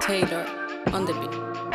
Taylor on the beat.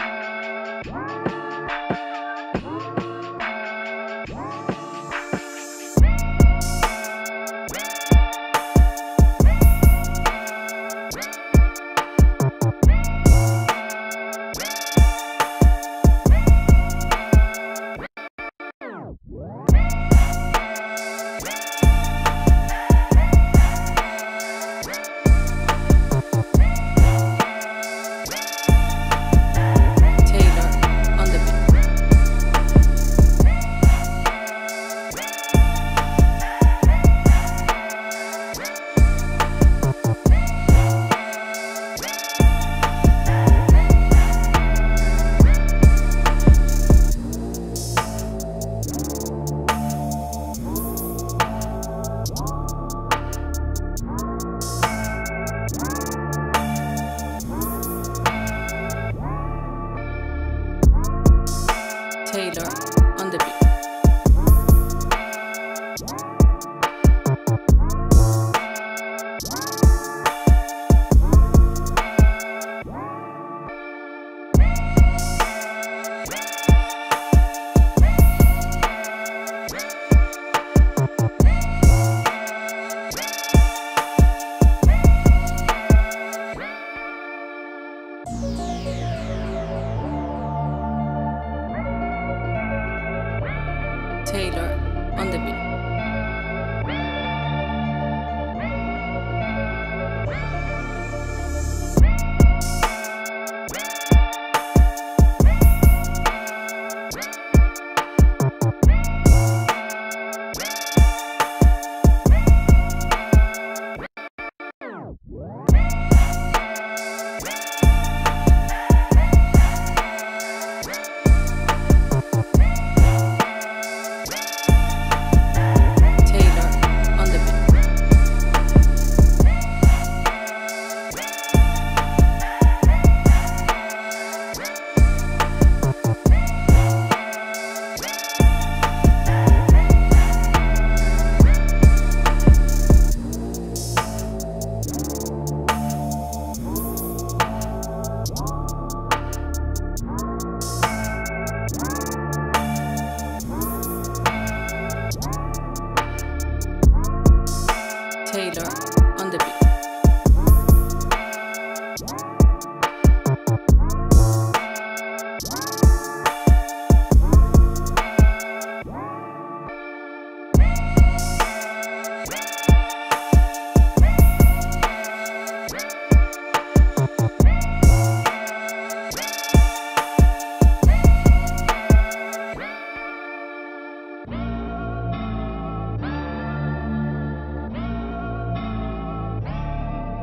Taylor on the beat.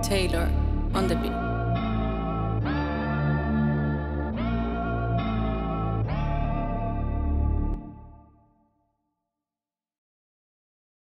Taylor on the beat.